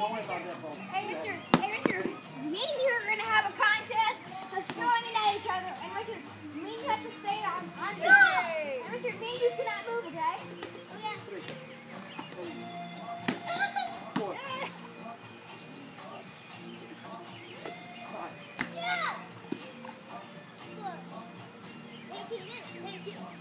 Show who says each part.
Speaker 1: Don't worry about that.
Speaker 2: Hey, Richard. Hey, Richard. Me and you are going to have a contest of throwing it at each other. And Richard, me and you have to stay on. on the
Speaker 3: Yay!
Speaker 2: And Richard, me and you cannot move, okay?
Speaker 1: Three. Four. Five.
Speaker 3: Thank you. Thank you.